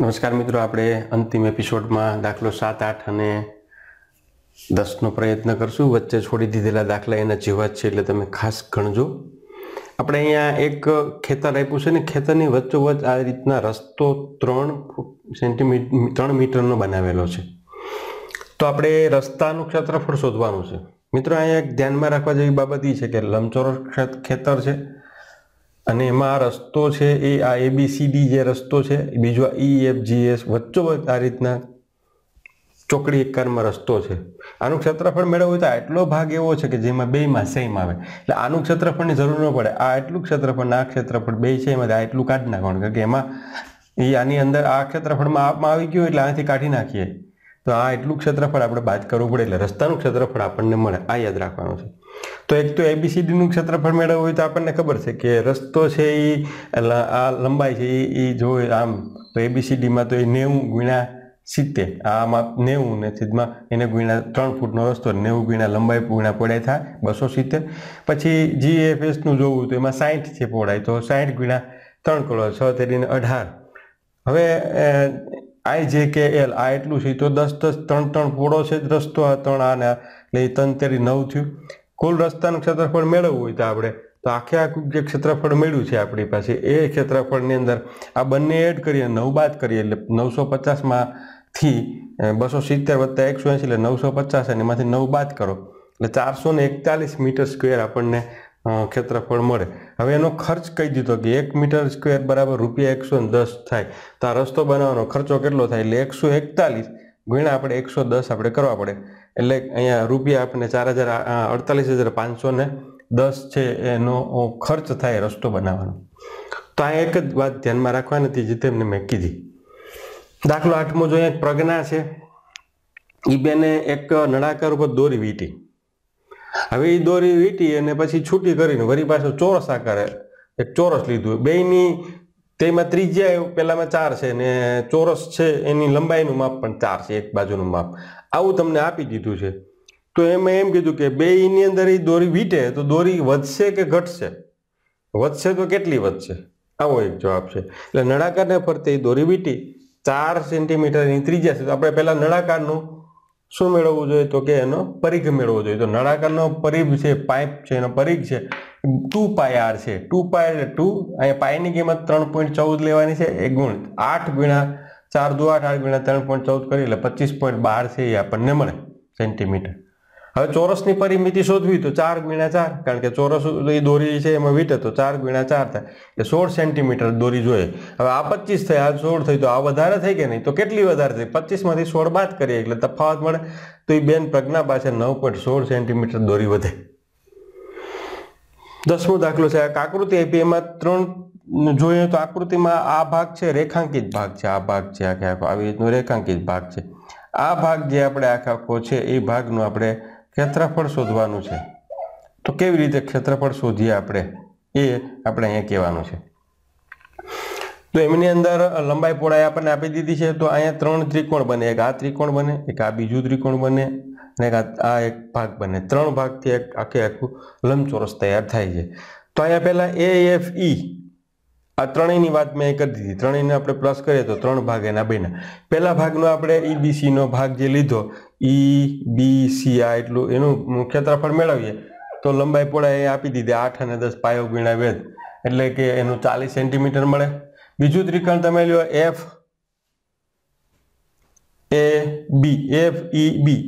નમસ્કાર મિત્રો, આપણે અંતિમ એપિસોડમાં દાખલો સાત, આઠ અને દસનો પ્રયત્ન કરશું. વચ્ચે છોડી દીધેલા દાખલા એના જેવા જ છે એટલે તમે ખાસ ગણજો. આપણે અહીંયા એક ખેતર આપ્યું છે ને, ખેતરની વચ્ચોવચ્ચ આ રીતના રસ્તો ત્રણ સેન્ટીમીટર ત્રણ મીટરનો બનાવેલો છે. તો આપણે રસ્તાનું ક્ષેત્રફળ શોધવાનું છે. મિત્રો, અહીંયા એક ધ્યાનમાં રાખવા જેવી બાબત એ છે કે લંબચોરસ ખેત- ખેતર છે. અને એમાં આ રસ્તો છે એ આ એબીસીડી જે રસ્તો છે બીજો ઈ એફ જી એસ વચ્ચોવચ્ચ આ રીતના ચોકડી એકારમાં રસ્તો છે. આનું ક્ષેત્રફળ મેળવવું તો આટલો ભાગ એવો છે કે જેમાં બેમાં સેમ આવે. એટલે આનું ક્ષેત્રફળની જરૂર ન પડે. આ એટલું ક્ષેત્રફળ આ ક્ષેત્રફળ બે છે, એમાંથી આ એટલું કાઢી નાખવાનું. કારણ કે એમાં એ આની અંદર આ ક્ષેત્રફળમાં આપમાં આવી ગયું એટલે આનાથી કાઢી નાખીએ. તો આ એટલું ક્ષેત્રફળ આપણે બાદ કરવું પડે એટલે રસ્તાનું ક્ષેત્રફળ આપણને મળે. આ યાદ રાખવાનું છે. તો એક તો એબીસીડીનું ક્ષેત્રફળ મેળવવું હોય તો આપણને ખબર છે કે રસ્તો છે એ આ લંબાઈ છે એ જો આમ. તો એબીસીડીમાં તો એ નેવું ગુણ્યા સિત્તેર. આમાં નેવું ને સીધમાં એને ગુણ્યા ત્રણ ફૂટનો રસ્તો, નેવું ગુણ્યા લંબાઈ ગુણ્યા પહોળાઈ થાય, બસો સિત્તેર. પછી જીએફએસનું જોવું તો એમાં સાઠ છે પહોળાઈ, તો સાઠ ગુણ્યા ત્રણ કરોડ છ તેરીને અઢાર. હવે આઈ જે કે એલ, આ એટલું છે, તો દસ દસ ત્રણ ત્રણ પોળો છે રસ્તો, આ ત્રણ આને, એટલે ત્રણ તેરી નવ થયું. કુલ રસ્તાનું ક્ષેત્રફળ મેળવવું હોય તો આપણે, તો આખે આખું જે ક્ષેત્રફળ મેળવ્યું છે આપણી પાસે, એ ક્ષેત્રફળની અંદર આ બંને એડ કરીએ, નવ બાદ કરીએ, એટલે નવસો પચાસમાંથી બસો સિત્તેર વત્તા એકસો એંસી એટલે નવસો પચાસ, અને એમાંથી નવ બાદ કરો. એટલે ચારસો ને એકતાલીસ મીટર સ્ક્વેર આપણને ક્ષેત્રફળ મળે. હવે એનો ખર્ચ કહી દીધો કે એક મીટર સ્ક્વેર બરાબર રૂપિયા એકસો દસ થાય. તો આ રસ્તો બનાવવાનો ખર્ચો કેટલો થાય? એટલે એકસો એકતાલીસ. ગુણ્યા આપણે એકસો દસ આપણે કરવા પડે. એટલે અહીંયા રૂપિયા આપણને ચાર હજાર અડતાલીસ હજાર પાંચસો ને દસ છે એનો ખર્ચ થાય રસ્તો બનાવવાનો. તો આ એક જ વાત ધ્યાનમાં રાખવાની હતી જે તેમને મેં કીધી. દાખલો આઠમો જોઈએ પ્રજ્ઞા છે. એ બેને એક નળાકાર ઉપર દોરી વીટી. હવે એ દોરી વીટી અને પછી છૂટી કરીને વરી પાછો ચોરસ આકારે એક ચોરસ લીધું. બેયની તેમાં ત્રિજ્યા પહેલામાં ચાર છે ને ચોરસ છે, એની લંબાઈનું માપ પણ ચાર છે, એક બાજુનું માપ. આવું તમને આપી દીધું છે. તો એમાં એમ કીધું કે બેયની અંદર એ દોરી વીટે તો દોરી વધશે કે ઘટશે? વધશે તો કેટલી વધશે? આવો એક જવાબ છે. એટલે નળાકારને ફરતે એ દોરી વીટી, ચાર સેન્ટીમીટરની ત્રિજ્યા છે. તો આપણે પહેલાં નળાકારનું શું મેળવવું જોઈએ? તો કે એનો પરિઘ મેળવવો જોઈએ. તો નળાકારનો પરિઘ છે, પાઇપ છે, એનો પરિઘ છે, ટુ પાય આર છે. ટુ પાય એટલે ટુ. અહીંયા પાયની કિંમત ત્રણ પોઈન્ટ ચૌદ લેવાની છે, એ ગુણ આઠ ગુણ્યા ચાર દુ આઠ આઠ ગુણ્યા ત્રણ પોઈન્ટ ચૌદ કરી એટલે પચીસ પોઈન્ટ બાર છે એ આપણને મળે સેન્ટીમીટર. હવે ચોરસની પરિમિતિ શોધવી તો ચાર ગુણ્યા ચાર, કારણ કે ચોરસ એ દોરી છે એમાં વીટે, તો ચાર ગુણ્યા ચાર થાય. એટલે સોળ સેન્ટીમીટર દોરી જોઈએ. હવે આ પચીસ થઈ, આ સોળ થઈ, તો આ વધારે થઈ કે નહીં? તો કેટલી વધારે થઈ? પચીસમાંથી સોળ બાદ કરીએ, એટલે તફાવત મળે. તો એ બેન પ્રજ્ઞા પાસે નવ પોઈન્ટ સોળ સેન્ટીમીટર દોરી વધે. દસમો દાખલો છે આકૃતિ આપી, એમાં ત્રણ જોઈએ તો આકૃતિમાં આ ભાગ છે, રેખાંકિત ભાગ છે, આ ભાગ છે, આખે આખો. આવી રીતનો રેખાંકિત ભાગ છે. આ ભાગ જે આપણે આખા આખો છે, એ ભાગનું આપણે ક્ષેત્રફળ શોધવાનું છે. તો કેવી રીતે ક્ષેત્રફળ શોધીએ આપણે? એ આપણે અહીંયા કહેવાનું છે. તો એમની અંદર લંબાઈ પહોળાઈ આપણને આપી દીધી છે. તો અહીંયા ત્રણ ત્રિકોણ બને. એક આ ત્રિકોણ બને, એક આ બીજું ત્રિકોણ બને, અને આ એક ભાગ બને. ત્રણ ભાગથી એક આખે આખું લંબચોરસ તૈયાર થાય છે. તો અહીંયા પહેલાં એ એફ ઈ આ ત્રણેયની વાત મેં કરી દીધી. ત્રણેયને આપણે પ્લસ કરીએ તો ત્રણ ભાગ એના બેના પહેલા ભાગનો આપણે ઈ બી ભાગ જે લીધો ઈ બી સી આ એટલું, એનું ક્ષેત્રફળ મેળવીએ. તો લંબાઈ પહોળાઈ આપી દીધી, આઠ અને દસ પાયો ગુણ્યા વેદ એટલે કે એનું ચાલીસ સેન્ટીમીટર મળે. બીજું ત્રિકોણ તમે લ્યો F A B F E B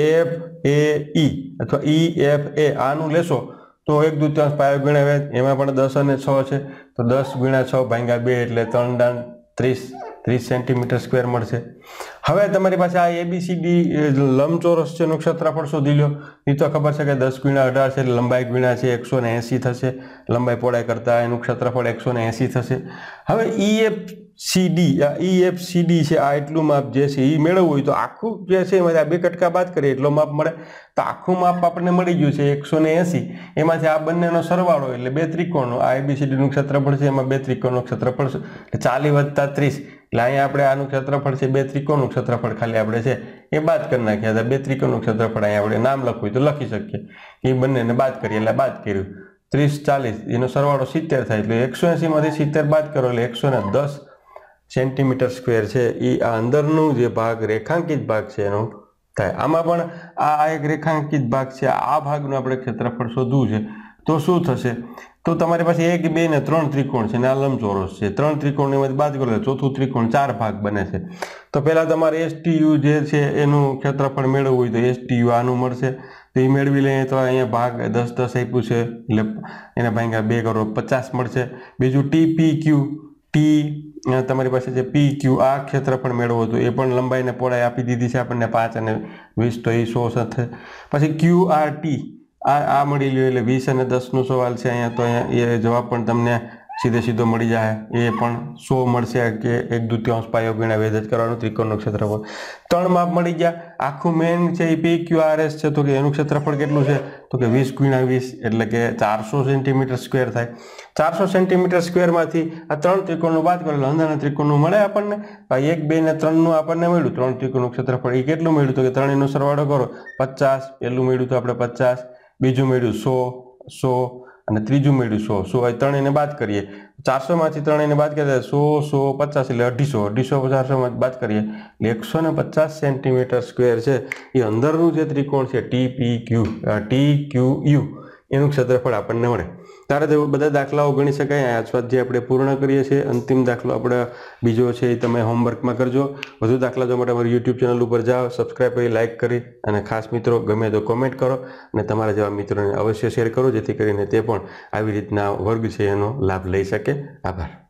F A E અથવા ઈ એફ એ આનું લેશો તો એક દૂતાંશ પાયો ગુણ્યા વેદ એમાં પણ દસ અને છ છે. તો દસ ગુણ્યા છ ભાંગ્યા બે એટલે ત્રણ દાન ત્રીસ. ત્રીસ સેન્ટીમીટર સ્ક્વેર મળશે. હવે તમારી પાસે આ એબીસીડી લંબચોરસ છે એનું ક્ષેત્રફળ શોધી લો એ તો ખબર છે કે દસ ગુણ્યા અઢાર છે, લંબાઈ ગુણ્યા છે, એકસો એંસી થશે. લંબાઈ પહોળાઈ કરતાં એનું ક્ષેત્રફળ એકસો એંસી થશે. હવે ઈએફ સીડી આ ઈએફ સીડી છે, આ એટલું માપ જે છે એ મેળવવું હોય તો આખું જે છે એમાંથી આ બે કટકા બાદ કરીએ, એટલો માપ મળે. તો આખું માપ આપણને મળી ગયું છે એકસો એંસી. એમાંથી આ બંનેનો સરવાળો એટલે બે ત્રિકોણો આ એબીસીડીનું ક્ષેત્રફળ છે, એમાં બે ત્રિકોણનું ક્ષેત્રફળ છે. ચાલી વત્તા ત્રીસ. એટલે અહીંયા આપણે આનું ક્ષેત્રફળ છે, બે ત્રિકોણનું ક્ષેત્રફળ ખાલી આપણે છે. એ બાદ કરી નાખ્યા હતા બે ત્રિકોણનું ક્ષેત્રફળ અહીંયા આપણે નામ લખવું તો લખી શકીએ. એ બંનેને બાદ કરીએ એટલે બાદ કર્યું. ત્રીસ ચાલીસ. એનો સરવાળો સિત્તેર થાય એટલે એકસો એંસીમાંથી સિત્તેર બાદ કરો એટલે એકસો ને દસ. સેન્ટીમીટર સ્ક્વેર છે. એ આ અંદરનું જે ભાગ, રેખાંકિત ભાગ છે એનો થાય. આમાં પણ આ એક રેખાંકિત ભાગ છે. આ ભાગનું આપણે ક્ષેત્રફળ શોધવું છે. તો શું થશે? તો તમારી પાસે એક, બે ને ત્રણ ત્રિકોણ છે ને આ લંબચોરસ છે. ત્રણ ત્રિકોણની બાદ કરો. ચોથું ત્રિકોણ ચાર ભાગ બને છે. તો પહેલાં તમારે એસટીયુ જે છે એનું ક્ષેત્રફળ મેળવવું હોય તો એસટીયુ આનું મળશે. તો એ મેળવી લઈએ તો અહીંયા ભાગ દસ દસ આપ્યું છે. એટલે એના ભાઈ બે કરો પચાસ મળશે. બીજું ટીપી ક્યુ ટી તમારી પાસે જે પી ક્યુ આ ક્ષેત્રફળ મેળવો તો એ પણ લંબાઈને પહોળાઈ આપી દીધી છે આપણને પાંચ અને વીસ, તો એ સો સાથે. પછી ક્યુ આર ટી આ આ મળી લ્યો એટલે વીસ અને દસનો સવાલ છે અહીંયા, તો અહીંયા એ જવાબ પણ તમને સીધે સીધો મળી જાય. એ પણ સો મળશે કે એક દ્વિતીયાંશ પાયો ગણ્યા વેદ જ કરવાનું ત્રિકોણનું ક્ષેત્રફળ. ત્રણ માપ મળી ગયા. આખું મેન છે એ પી ક્યુ આર એસ છે. તો કે એનું ક્ષેત્રફળ કેટલું છે? તો કે વીસ ગુણ્યા વીસ એટલે કે ચારસો સેન્ટીમીટર સ્ક્વેર થાય. ચારસો સેન્ટીમીટર સ્ક્વેરમાંથી આ ત્રણ ત્રિકોણનું બાદ કરેલું. અંદરના ત્રિકોણનું મળે આપણને? એક, બે ને ત્રણનું આપણને મળ્યું. ત્રણ ત્રિકોણનું ક્ષેત્રફળ એ કેટલું મળ્યું? તો કે ત્રણેયનો સરવાળો કરો. પચાસ. પહેલું મળ્યું તો આપણે પચાસ. બીજું મળ્યું સો. સો. અને ત્રીજું મળ્યું સો. સો એ ત્રણેયને બાદ કરીએ. ચારસોમાંથી ત્રણેયને બાદ કરીએ સો સો, પચાસ એટલે અઢીસો. અઢીસો ચારસોમાં બાદ કરીએ એટલે એકસો ને પચાસ સેન્ટીમીટર સ્ક્વેર છે. એ અંદરનું જે ત્રિકોણ છે, T, P, Q T, Q, U, એનું ક્ષેત્રફળ આપણને મળે. ત્યારે તેઓ બધા દાખલાઓ ગણી શકાય. આ સ્વાધ્યાય આપણે પૂર્ણ કરીએ છીએ, અંતિમ દાખલો આપણે બીજો છે એ તમે હોમવર્કમાં કરજો. વધુ દાખલા જોવા માટે અમારી યુટ્યુબ ચેનલ ઉપર જાઓ સબસ્ક્રાઈબ કરી લાઇક કરી અને ખાસ મિત્રો ગમે તો કોમેન્ટ કરો અને તમારા જેવા મિત્રોને અવશ્ય શેર કરો, જેથી કરીને તે પણ આવી રીતના વર્ગ છે એનો લાભ લઈ શકે. આભાર.